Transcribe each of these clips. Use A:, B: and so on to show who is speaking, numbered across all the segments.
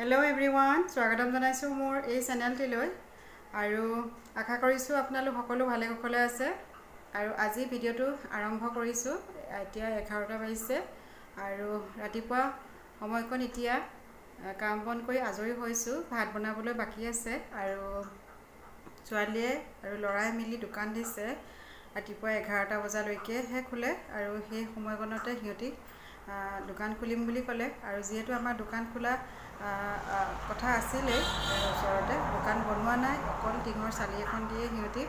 A: Hello every one স্বাগতম জনাইছোঁ মোৰ এই চেনেলটিলৈ। আৰু আশা কৰিছোঁ আপোনালোক সকলো ভালে কুশলে আছে। আৰু আজি ভিডিঅ'টো আৰম্ভ কৰিছোঁ এতিয়া এঘাৰটা বাজিছে। আৰু ৰাতিপুৱা সময়কণ এতিয়া কাম বন কৰি আজৰি হৈছোঁ ভাত বনাবলৈ বাকী আছে। আৰু ছোৱালীয়ে আৰু ল'ৰাই মিলি দোকান দিছে ৰাতিপুৱা এঘাৰটা বজালৈকেহে খোলে। আৰু সেই সময়কণতে সিহঁতি দোকান খুলিম বুলি ক'লে। আৰু যিহেতু আমাৰ দোকান খোলা কথা আছিলেই ওচৰতে। দোকান বনোৱা নাই অকল টিঙৰ চালি এখন দিয়ে সিহঁতি।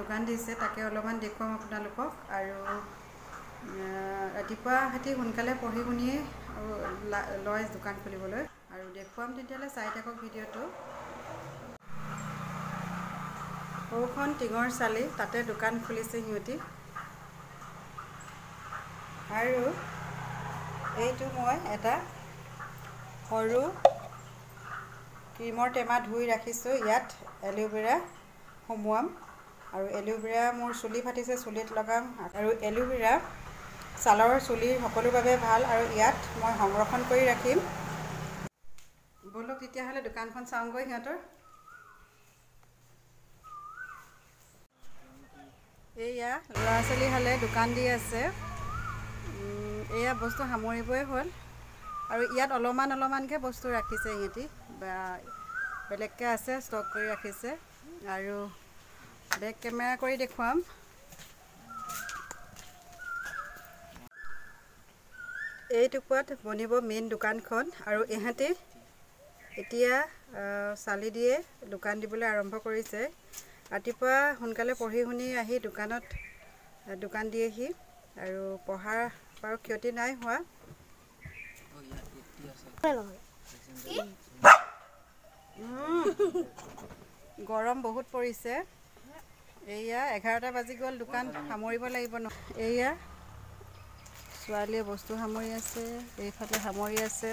A: দোকান দিছে তাকে অলপমান দেখুৱাম আপোনালোকক। আৰু ৰাতিপুৱা সিহঁতি সোনকালে পঢ়ি শুনিয়েই লয় দোকান খুলিবলৈ। আৰু দেখুৱাম তেতিয়াহ'লে চাই থাকক ভিডিঅ'টো। সৰুখন টিঙৰ চালি তাতে দোকান খুলিছে সিহঁতি। আৰু এইটো মই এটা সৰু ক্ৰীমৰ টেমা ধুই ৰাখিছোঁ। ইয়াত এল'ভেৰা সোমোৱাম আৰু এল'ভেৰা মোৰ চুলি ফাটিছে চুলিত লগাম আৰু এল'ভেৰা ছালৰ চুলিৰ সকলোৰ বাবে ভাল আৰু ইয়াত মই সংৰক্ষণ কৰি ৰাখিম। ব'লক তেতিয়াহ'লে দোকানখন চাওঁগৈ সিহঁতৰ। এইয়া ল'ৰা ছোৱালীহালে দোকান দি আছে। এয়া বস্তু সামৰিবই হ'ল। আৰু ইয়াত অলপমান অলপমানকৈ বস্তু ৰাখিছে ইহঁতি বেলেগকৈ আছে ষ্টক কৰি ৰাখিছে। আৰু বেক কেমেৰা কৰি দেখুৱাম। এই টুকুৰাত বনিব মেইন দোকানখন আৰু ইহঁতি এতিয়া চালি দিয়ে দোকান দিবলৈ আৰম্ভ কৰিছে। ৰাতিপুৱা সোনকালে পঢ়ি শুনি আহি দোকানত দোকান দিয়েহি। আৰু পঢ়াৰ বাৰু ক্ষতি নাই হোৱা। গৰম বহুত পৰিছে। এয়া এঘাৰটা বাজি গ'ল দোকান সামৰিব লাগিব ন। এয়া ছোৱালীয়ে বস্তু সামৰি আছে এইফালে সামৰি আছে।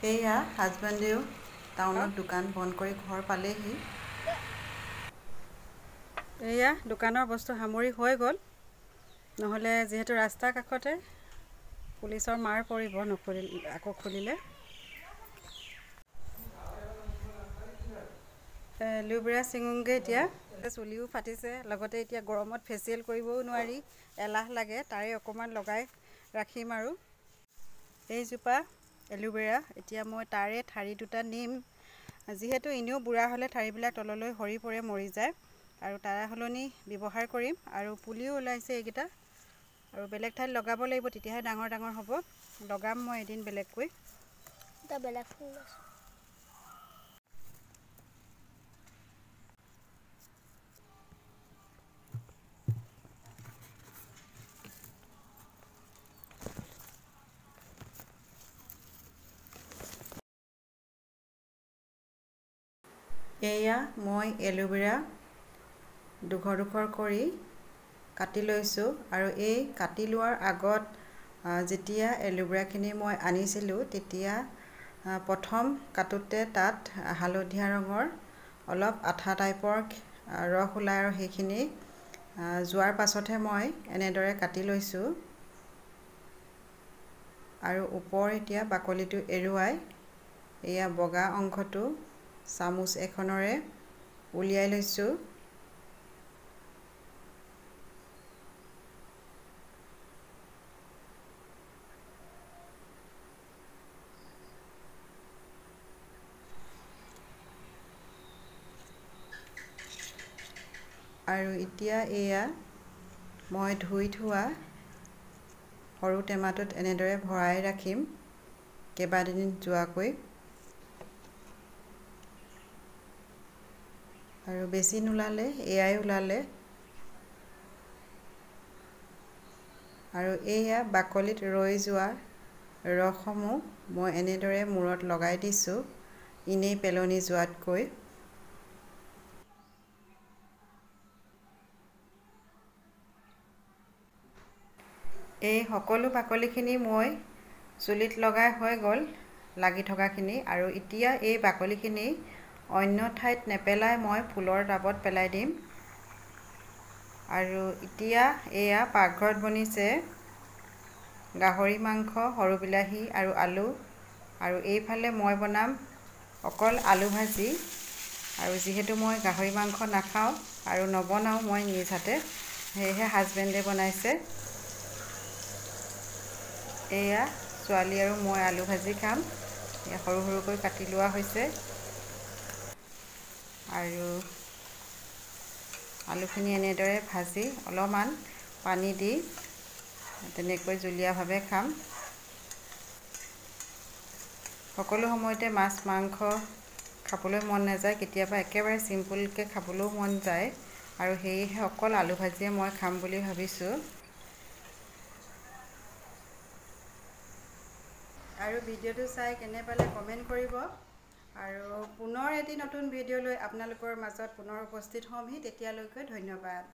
A: সেয়া হাজবেণ্ডেও টাউনত দোকান বন্ধ কৰি ঘৰ পালেহি। এয়া দোকানৰ বস্তু সামৰি হৈ গ'ল। নহ'লে যিহেতু ৰাস্তাৰ কাষতে পুলিচৰ মাৰ পৰিব নখুলি আকৌ খুলিলে। এল'ভেৰা চিঙুংগৈ এতিয়া চুলিও ফাটিছে। লগতে এতিয়া গৰমত ফেচিয়েল কৰিবও নোৱাৰি। এলাহ লাগে তাৰে অকণমান লগাই ৰাখিম আৰু। এইজোপা এল'ভেৰা এতিয়া মই তাৰে ঠাৰি দুটা নিম। যিহেতু এনেও বুঢ়া হ'লে ঠাৰিবিলাক তললৈ সৰি পৰে মৰি যায়। আৰু তাৰে সলনি ব্যৱহাৰ কৰিম আৰু পুলিও ওলাইছে এইকেইটা আৰু বেলেগ ঠাইত লগাব লাগিব তেতিয়াহে ডাঙৰ ডাঙৰ হ'ব। লগাম মই এদিন বেলেগকৈ।
B: বেলেগ ফুল
A: এয়া মই এল'ভেৰা। দুঘৰ দুঘৰ কৰি কাটি লৈছোঁ আৰু এই কাটি লোৱাৰ আগত যেতিয়া এল'ভেৰাখিনি মই আনিছিলোঁ তেতিয়া প্ৰথম কাটোতে তাত হালধীয়া ৰঙৰ অলপ আঠা টাইপৰ ৰস ওলাই আৰু সেইখিনি যোৱাৰ পাছতহে মই এনেদৰে কাটি লৈছোঁ। আৰু ওপৰ এতিয়া বাকলিটো এৰুৱাই এয়া বগা অংশটো চামুচ এখনেৰে উলিয়াই লৈছোঁ। আৰু এতিয়া এয়া মই ধুই থোৱা সৰু টেমাটোত এনেদৰে ভৰাই ৰাখিম। কেইবাদিন যোৱাকৈ। আৰু বেছি নোলালে এয়াই ওলালে। আৰু এয়া বাকলিত ৰৈ যোৱা ৰসসমূহ মই এনেদৰে মূৰত লগাই দিছোঁ। এনেই পেলনি যোৱাতকৈ। এই সকলো বাকলিখিনি মই চুলিত লগাই হৈ গ'ল লাগি থকাখিনি আৰু এতিয়া এই বাকলিখিনি অন্য ঠাইত নেপেলাই মই ফুলৰ টাবত পেলাই দিম। আৰু এতিয়া এয়া পাকঘৰত বনিছে গাহৰি মাংস সৰু বিলাহী আৰু আলু। আৰু এইফালে মই বনাম অকল আলু ভাজি। আৰু যিহেতু মই গাহৰি মাংস নাখাওঁ আৰু নবনাওঁ মই নিজ হাতে সেয়েহে হাজবেণ্ডে বনাইছে। এয়া ছোৱালী আৰু মই আলু ভাজি খাম। এয়া সৰু সৰুকৈ কাটি লোৱা হৈছে। আৰু আলুখিনি এনেদৰে ভাজি অলপমান পানী দি তেনেকৈ জুলীয়াভাৱে খাম। সকলো সময়তে মাছ মাংস খাবলৈ মন নাযায়। কেতিয়াবা একেবাৰে চিম্পুলকৈ খাবলৈও মন যায়। আৰু সেয়েহে অকল আলু ভাজিয়ে মই খাম বুলি ভাবিছোঁ। আৰু ভিডিঅ'টো চাই কেনে পালে কমেণ্ট কৰিব। আৰু পুনৰ এটি নতুন ভিডিঅ' লৈ আপোনালোকৰ মাজত পুনৰ উপস্থিত হ'মহি। তেতিয়ালৈকে ধন্যবাদ।